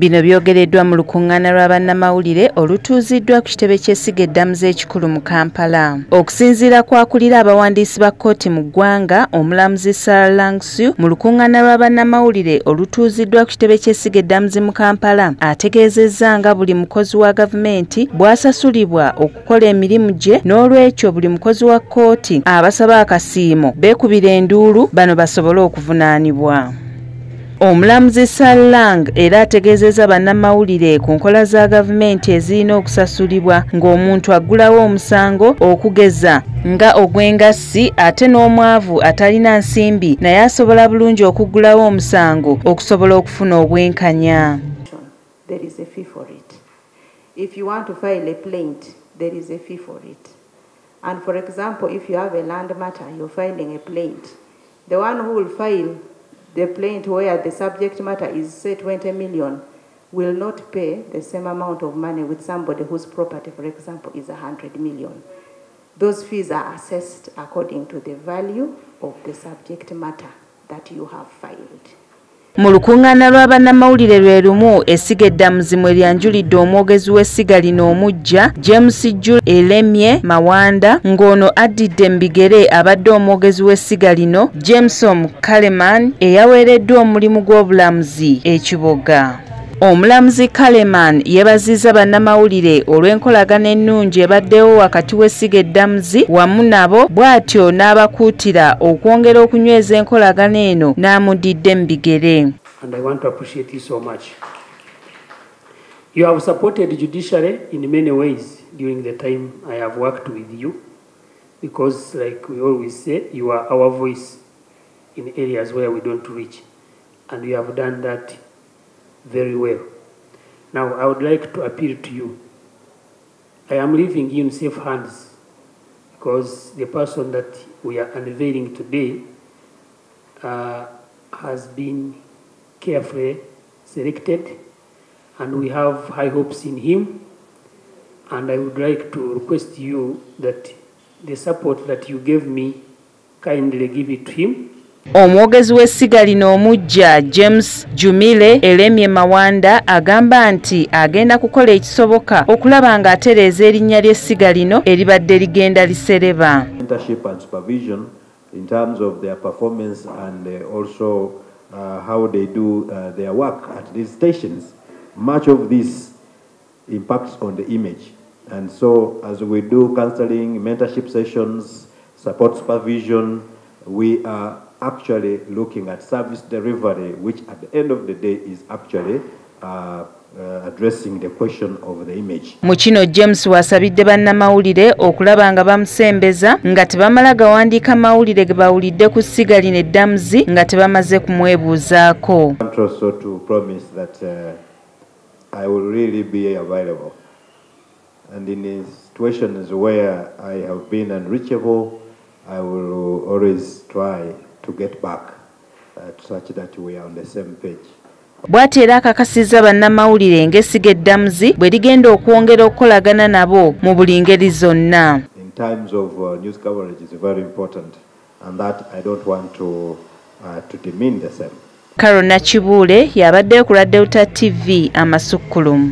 bino byogereddwa mu lukuŋŋaana lwa bannamawulire olutuuziddwa ku kitebe ky'essiga eddamuzi ekikulu mu kampala. Okusinziira kwakulira abawandiisi ba kkooti mu ggwanga omulamuzi sara langsu mu lukuŋŋaana lwa bannamawulire olutuuziddwa ku kitebe ky'essiga eddamuzi mu kampala ategeezezza nga buli mukozi wa gavumenti bw'asasulibwa okukola emirimu gye n'olwekyo buli mukozi wa kkooti abasaba akasiimo beekubira enduulu bano basobole okuvunaanibwa omulamuzi salang era ategeezezza bannamawulire ku nkola za gavumenti ezirina okusasulibwa ng'omuntu aggulawo omusango okugeza nga ogw'engassi ate n'omwavu atalina nsimbi naye asobola bulungi okuggulawo omusango okusobola okufuna obwenkanya. And for example, if you have a land matter, you're filing a plaint. The one who will file the plaint where the subject matter is say 20 million will not pay the same amount of money with somebody whose property, for example, is 100 million. Those fees are assessed according to the value of the subject matter that you have filed. Mu lukuŋŋaana lwa bannamawulire lwe lumu essiga eddamuzi mwe lyanjulidde omwogezi w'essiga lino omujja james jul eremye mawanda ng'ono addidde mu bigere abadde omwogezi w'essiga lino jameson kaleman eyaweereddwa omulimu gw'obulamuzi ekiboga omulamuzi kaleman yeebazizza bannamawulire olw'enkolagana ennungi ebaddewo wakati w'essiga eddamuzi wamu nabo bw'atyo n'abakuutira okwongera okunyweza enkolagana eno n'amuddidde mu bigere. You have supported judiciary in many ways during the time I have worked with you because, like we always say, you are our voice in areas where we don't reach, and you have done that very well. Now, I would like to appeal to you. I am leaving you in safe hands because the person that we are unveiling today uh, has been carefully selected and we have high hopes in him. And I would like to request you that the support that you gave me, kindly give it to him omwogezi w'essiga lino omujja james jumile elemye mawanda agamba nti agenda kukola ekisoboka okulaba ng'atereeza erinnya ly'essiga lino eribadde ligenda lisereba in terms of their performance and uh, also uh, how they do uh, their work at these stations. Much of this impacts on the image. And so as we do counseling, mentorship sessions, support supervision, we are actually looking at service delivery, which at the end of the day is actually uh, uh mu kino james wasabidde bannamawulire okulaba nga bamusembeza nga tebamala gawandiika mawulire ge bawulidde ku ssiga lino eddamuzi nga tebamaze kumwebuuzaako. And in situations where I have been unreachable, I will always try to get back uh, such that we are on the same page. bw'ati era akakasizza bannamawulire ng'essiga eddamuzi bwe ligenda okwongera okukolagana nabo mu buli ngeri zonna. Karo nakibuule y'abaddeyo ku lwa delta tv amasukkulumu